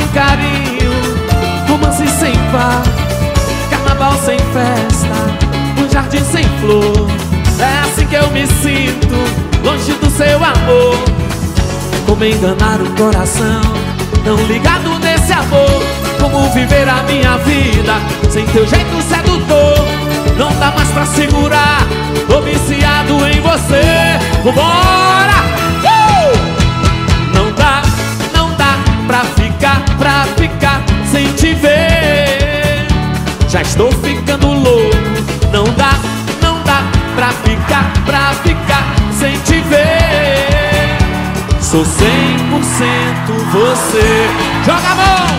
sem carinho Romance sem paz Carnaval sem festa Um jardim sem flor. É assim que eu me sinto Longe do seu amor. Como enganar o coração Tão ligado nesse amor. Como viver a minha vida Sem teu jeito sedutor ficar, pra ficar sem te ver. Já estou ficando louco. Não dá, não dá pra ficar, pra ficar sem te ver. Sou 100% você. Joga a mão!